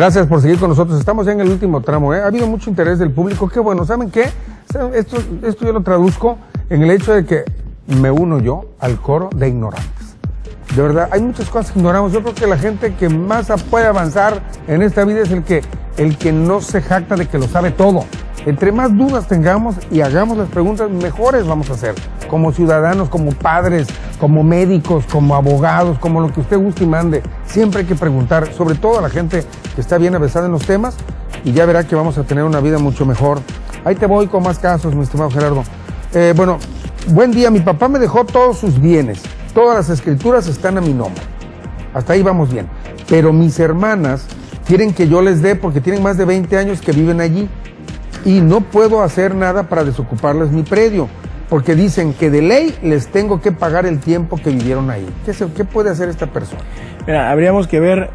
Gracias por seguir con nosotros. Estamos ya en el último tramo. ¿eh? Ha habido mucho interés del público. Qué bueno. ¿Saben qué? Esto, esto yo lo traduzco en el hecho de que me uno yo al coro de ignorantes. De verdad, hay muchas cosas que ignoramos. Yo creo que la gente que más puede avanzar en esta vida es el que, el que no se jacta de que lo sabe todo. Entre más dudas tengamos y hagamos las preguntas, mejores vamos a hacer. Como ciudadanos, como padres, como médicos, como abogados, como lo que usted guste y mande. Siempre hay que preguntar, sobre todo a la gente que está bien avesada en los temas, y ya verá que vamos a tener una vida mucho mejor. Ahí te voy con más casos, mi estimado Gerardo. Eh, bueno, buen día, mi papá me dejó todos sus bienes. Todas las escrituras están a mi nombre. Hasta ahí vamos bien. Pero mis hermanas quieren que yo les dé porque tienen más de 20 años que viven allí y no puedo hacer nada para desocuparles mi predio, porque dicen que de ley les tengo que pagar el tiempo que vivieron ahí. ¿Qué, qué puede hacer esta persona? Mira, habríamos que ver,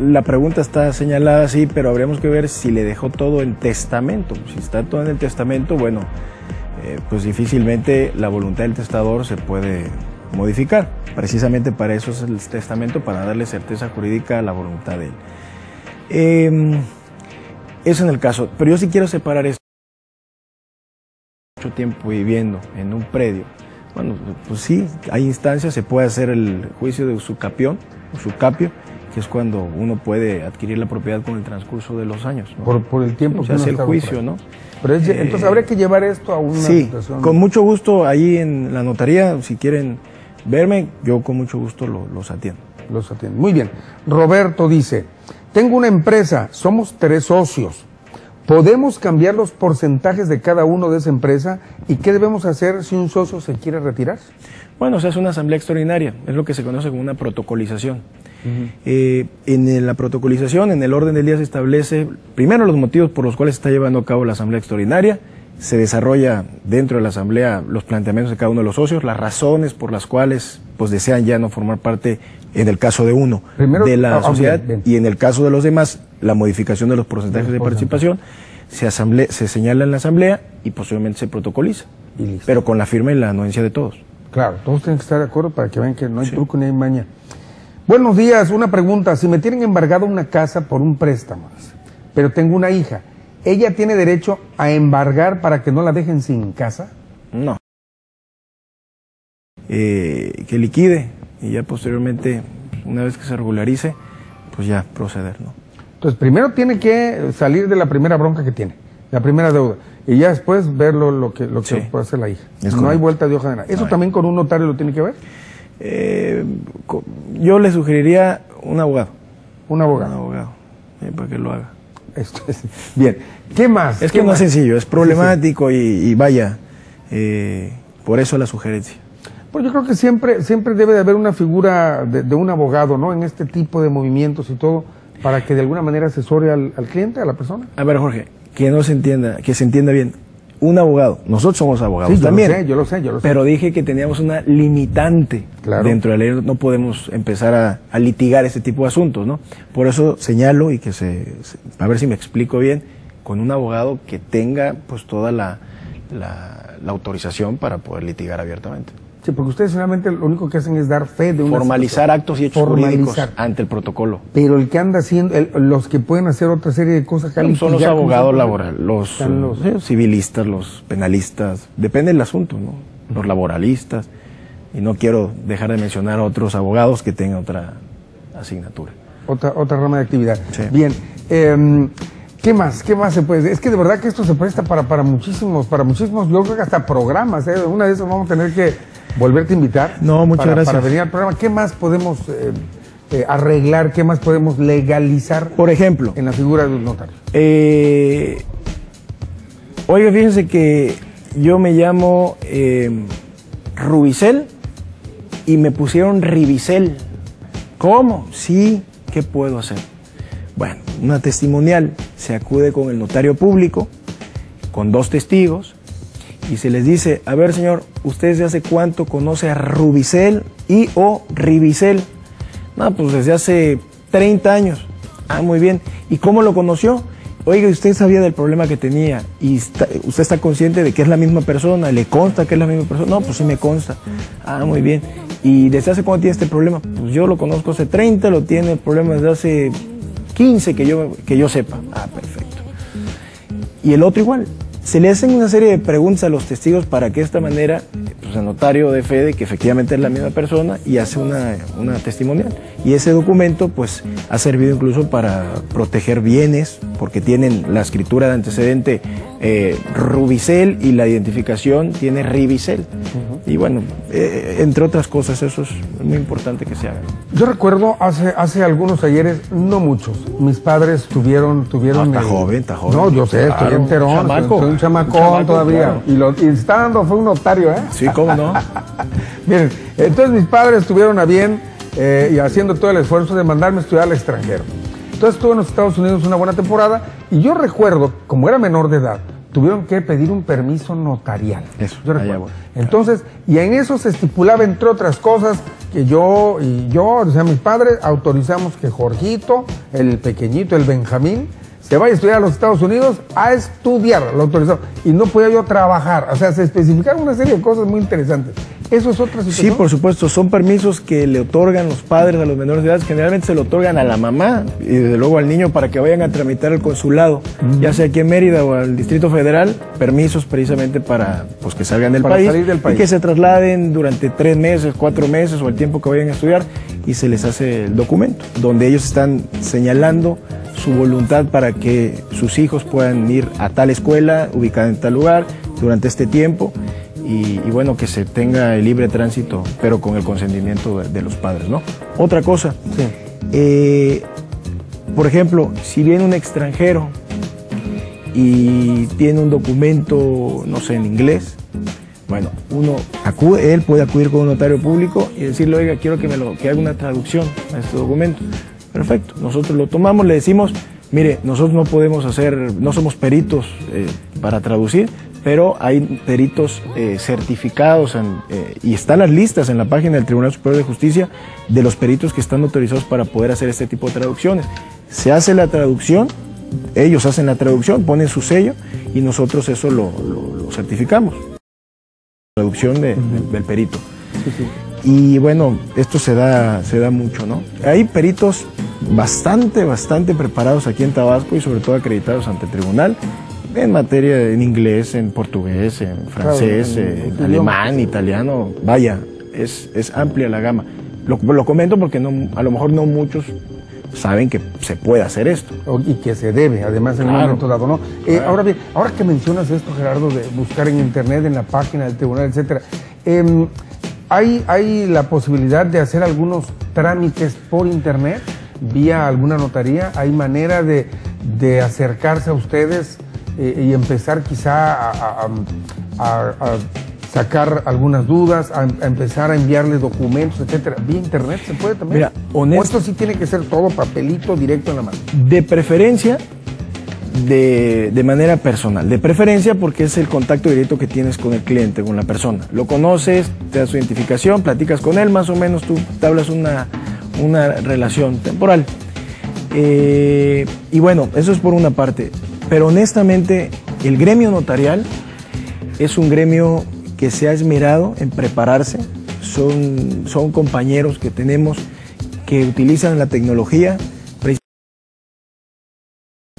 la pregunta está señalada así, pero habríamos que ver si le dejó todo en testamento. Si está todo en el testamento, bueno, eh, pues difícilmente la voluntad del testador se puede modificar. Precisamente para eso es el testamento, para darle certeza jurídica a la voluntad de él. Eh, eso en el caso. Pero yo sí quiero separar esto. Mucho tiempo viviendo en un predio. Bueno, pues sí, hay instancias, se puede hacer el juicio de usucapión, usucapio, que es cuando uno puede adquirir la propiedad con el transcurso de los años. Por, por, el tiempo se hace el juicio, ¿no? Pero entonces eh, habría que llevar esto a una sí, con mucho gusto ahí en la notaría, si quieren verme, yo con mucho gusto los atiendo. Los. Muy bien. Roberto dice, tengo una empresa, somos tres socios. ¿Podemos cambiar los porcentajes de cada uno de esa empresa? ¿Y qué debemos hacer si un socio se quiere retirar? Bueno, se hace una asamblea extraordinaria, es lo que se conoce como una protocolización. Eh, en la protocolización, en el orden del día se establece primero los motivos por los cuales se está llevando a cabo la asamblea extraordinaria, se desarrolla dentro de la asamblea los planteamientos de cada uno de los socios, las razones por las cuales pues desean ya no formar parte en el caso de uno de la ah, sociedad y en el caso de los demás la modificación de los porcentajes de participación se, se señala en la asamblea y posiblemente se protocoliza, pero con la firma y la anuencia de todos. Claro, todos tienen que estar de acuerdo para que vean que no hay truco ni hay maña. Buenos días, una pregunta. Si me tienen embargado una casa por un préstamo, pero tengo una hija, ¿ella tiene derecho a embargar para que no la dejen sin casa? No. Eh, que liquide y ya posteriormente, una vez que se regularice, pues ya proceder, ¿no? Entonces, primero tiene que salir de la primera bronca que tiene, la primera deuda, y ya después ver lo, que, lo que puede hacer la hija. no hay vuelta de hoja de nada. ¿Eso también con un notario lo tiene que ver? Eh, yo le sugeriría un abogado. Un abogado. Un abogado, eh, para que lo haga. Esto es, bien, ¿qué más? Es que no es sencillo, es problemático Y, vaya, eh, por eso la sugerencia. Pues yo creo que siempre, siempre debe de haber una figura de, un abogado, ¿no? En este tipo de movimientos y todo, para que de alguna manera asesore al, cliente, a la persona. A ver, Jorge, que no se entienda, que se entienda bien. Un abogado, nosotros somos abogados sí, yo también. Lo sé, yo lo sé, yo lo sé. Pero dije que teníamos una limitante dentro de la ley, no podemos empezar a, litigar ese tipo de asuntos, ¿no? Por eso señalo y que se, a ver si me explico bien, con un abogado que tenga pues toda la autorización para poder litigar abiertamente. Sí, porque ustedes finalmente lo único que hacen es dar fe de una Formalizar actos y hechos jurídicos ante el protocolo. Pero el que anda haciendo, los que pueden hacer otra serie de cosas... son los abogados laborales, los, civilistas, los penalistas, depende del asunto, ¿no? Los laboralistas. Y no quiero dejar de mencionar a otros abogados que tengan otra asignatura. Otra, otra rama de actividad. Bien. Eh, ¿Qué más? ¿Qué más se puede? Es que de verdad que esto se presta para, para muchísimos, para muchísimos, yo creo que hasta programas, ¿eh? Una de esas vamos a tener que volverte a invitar. No, muchas gracias. Para venir al programa. ¿Qué más podemos eh, eh, arreglar? ¿Qué más podemos legalizar? Por ejemplo. En la figura de un notario. Eh, oiga, fíjense que yo me llamo Rubicel y me pusieron Ribicel. ¿Cómo? Sí, ¿qué puedo hacer? Bueno, una testimonial se acude con el notario público, con dos testigos, y se les dice, a ver señor, ¿usted desde hace cuánto conoce a Rubicel y o Ribicel? No, pues desde hace 30 años. Ah, muy bien. ¿Y cómo lo conoció? Oiga, usted sabía del problema que tenía y usted está consciente de que es la misma persona, le consta que es la misma persona. No, pues sí me consta. Ah, muy bien. ¿Y desde hace cuánto tiene este problema? Pues yo lo conozco hace 30, lo tiene el problema desde hace 15 que yo, que yo sepa. Ah, perfecto. Y el otro igual. Se le hacen una serie de preguntas a los testigos para que de esta manera pues, el notario de fe de que efectivamente es la misma persona y hace una, una testimonial. Y ese documento pues ha servido incluso para proteger bienes porque tienen la escritura de antecedente eh, Rubicel y la identificación tiene Ribicel. Y bueno, eh, entre otras cosas, eso es muy importante que se haga. Yo recuerdo hace, hace algunos ayeres, no muchos, mis padres tuvieron... tuvieron está joven, está joven. No, yo sé, estoy enterón, chamaco. soy un chamacón todavía. Y, lo, y está dando, fue un notario, ¿eh? Sí, cómo no. Miren, entonces mis padres tuvieron a bien eh, y haciendo todo el esfuerzo de mandarme a estudiar al extranjero. Entonces estuve en los Estados Unidos una buena temporada y yo recuerdo, como era menor de edad, tuvieron que pedir un permiso notarial. Eso, yo recuerdo. voy. Entonces, y en eso se estipulaba, entre otras cosas, que yo y yo, o sea, mis padres, autorizamos que Jorgito, el pequeñito, el Benjamín, se vaya a estudiar a los Estados Unidos a estudiar, lo autorizamos. Y no podía yo trabajar. O sea, se especificaron una serie de cosas muy interesantes. Eso es otra Sí, situación. por supuesto, son permisos que le otorgan los padres a los menores de edad. Generalmente se lo otorgan a la mamá y desde luego al niño para que vayan a tramitar al consulado, ya sea aquí en Mérida o al Distrito Federal, permisos precisamente para pues, que salgan del, Para país, salir del país. y que se trasladen durante tres meses, cuatro meses o el tiempo que vayan a estudiar y se les hace el documento, donde ellos están señalando su voluntad para que sus hijos puedan ir a tal escuela, ubicada en tal lugar, durante este tiempo y, y bueno, que se tenga el libre tránsito, pero con el consentimiento de, de los padres, ¿no? Otra cosa, Sí. eh, por ejemplo, si viene un extranjero y tiene un documento, no sé, en inglés, bueno, uno acude, él puede acudir con un notario público y decirle, oiga, quiero que me lo, que haga una traducción a este documento. Perfecto, nosotros lo tomamos, le decimos, mire, nosotros no podemos hacer, no somos peritos eh, para traducir, pero hay peritos eh, certificados en, eh, y están las listas en la página del Tribunal Superior de Justicia de los peritos que están autorizados para poder hacer este tipo de traducciones. Se hace la traducción, ellos hacen la traducción, ponen su sello y nosotros eso lo, lo- lo certificamos. Traducción de- del- del perito. Y bueno, esto se da, se da mucho, ¿no? Hay peritos bastante, bastante preparados aquí en Tabasco y sobre todo acreditados ante el tribunal en materia de- en inglés, en portugués, en francés, Claro, en en idiomas. alemán, italiano. Vaya, es, es amplia la gama. Lo, lo comento porque no, a lo mejor no muchos saben que se puede hacer esto. Y que se debe, además, en un Claro. momento dado, ¿no? Eh, Ahora bien, ahora que mencionas esto, Gerardo, de buscar en internet, en la página del tribunal, etcétera, em, ¿hay, ¿hay la posibilidad de hacer algunos trámites por internet, vía alguna notaría? ¿Hay manera de, de acercarse a ustedes eh, y empezar quizá a, a- a- a sacar algunas dudas, a, a empezar a enviarle documentos, etcétera? ¿Vía internet se puede también? Mira, ¿O honest- esto sí tiene que ser todo papelito directo en la mano? De preferencia, de, de manera personal. De preferencia porque es el contacto directo que tienes con el cliente, con la persona. Lo conoces, te das su identificación, platicas con él, más o menos tú hablas una, una relación temporal. Eh, y bueno, eso es por una parte. Pero honestamente, el gremio notarial es un gremio que se ha esmerado en prepararse. Son, son compañeros que tenemos que utilizan la tecnología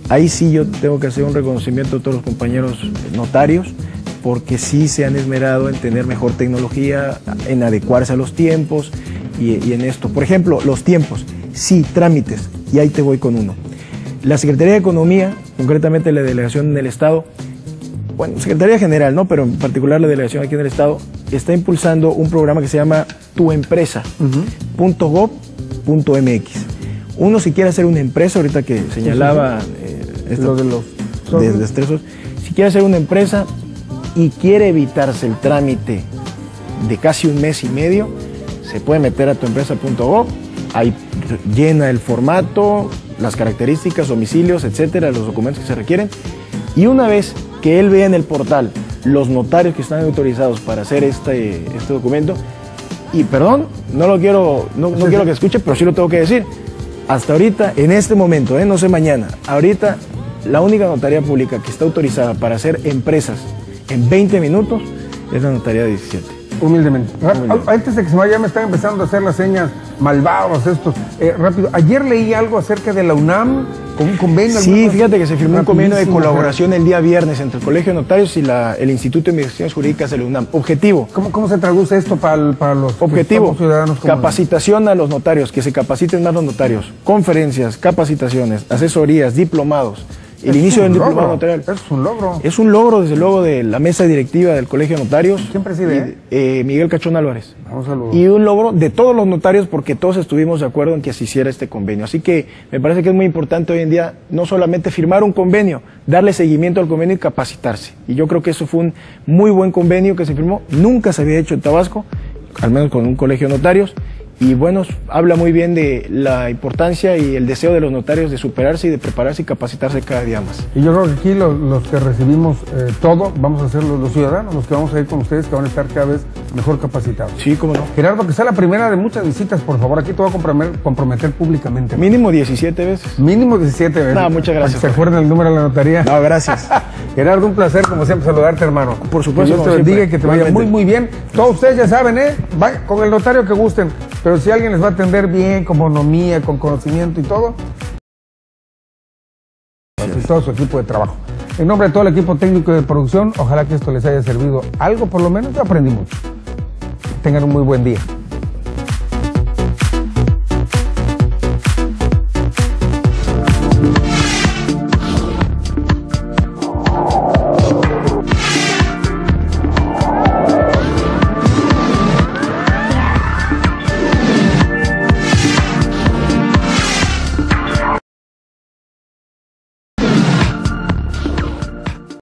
Ahí sí yo tengo que hacer un reconocimiento a todos los compañeros notarios, porque sí se han esmerado en tener mejor tecnología, en adecuarse a los tiempos y, y en esto. Por ejemplo, los tiempos. Sí, trámites. Y ahí te voy con uno. La Secretaría de Economía, concretamente la delegación en el Estado, bueno, Secretaría General, ¿no? Pero en particular la delegación aquí en el Estado, está impulsando un programa que se llama tuempresa.gov.mx. Uno si quiere hacer una empresa, ahorita que señalaba eh, esto de los de destresos, si quiere hacer una empresa y quiere evitarse el trámite de casi un mes y medio, se puede meter a tuempresa.gov, ahí llena el formato, las características, domicilios, etcétera, los documentos que se requieren, y una vez que él vea en el portal los notarios que están autorizados para hacer este, este documento, y perdón, no lo quiero, no, no quiero que escuche, pero sí lo tengo que decir. Hasta ahorita, en este momento, ¿eh? no sé mañana, ahorita la única notaría pública que está autorizada para hacer empresas en 20 minutos es la notaría 17. Humildemente. Ah, Antes de que se vaya, me están empezando a hacer las señas malvados estos. Eh, rápido, ayer leí algo acerca de la UNAM con un convenio. Sí, fíjate que se firmó un convenio de colaboración el día viernes entre el Colegio de Notarios y la- el Instituto de Investigaciones Jurídicas de la UNAM. Objetivo, ¿Cómo, ¿Cómo se traduce esto para, el- para los Objetivo, ciudadanos comunes? capacitación a los notarios, que se capaciten más los notarios, conferencias, capacitaciones, asesorías, diplomados, el inicio un del diplomado logro, notarial. Es un logro. Es un logro, desde luego, de la mesa directiva del Colegio de Notarios. ¿Quién preside, Y, eh, Miguel Cachón Álvarez. Lo- Y un logro de todos los notarios porque todos estuvimos de acuerdo en que se hiciera este convenio. Así que me parece que es muy importante hoy en día no solamente firmar un convenio, darle seguimiento al convenio y capacitarse. Y yo creo que eso fue un muy buen convenio que se firmó. Nunca se había hecho en Tabasco, al menos con un colegio de notarios. Y bueno, habla muy bien de la importancia y el deseo de los notarios de superarse y de prepararse y capacitarse cada día más. Y yo creo que aquí los, los que recibimos eh, todo vamos a ser los, los ciudadanos, los que vamos a ir con ustedes, que van a estar cada vez mejor capacitados. Sí, cómo no. Gerardo, que sea la primera de muchas visitas, por favor. Aquí te voy a comprometer, comprometer públicamente. Mínimo 17 veces. Mínimo 17 veces. No, muchas gracias, que se acuerden el número de la notaría. No, gracias. Gerardo, un placer, como siempre, saludarte, hermano. Por supuesto, Que Dios te bendiga y que te vaya muy, muy bien. Todos ustedes ya saben, ¿eh? Va con el notario que gusten. Pero si alguien les va a atender bien, con bonomía, con conocimiento y todo, y todo su equipo de trabajo. En nombre de todo el equipo técnico de producción, ojalá que esto les haya servido algo, por lo menos yo aprendí mucho. Tengan un muy buen día.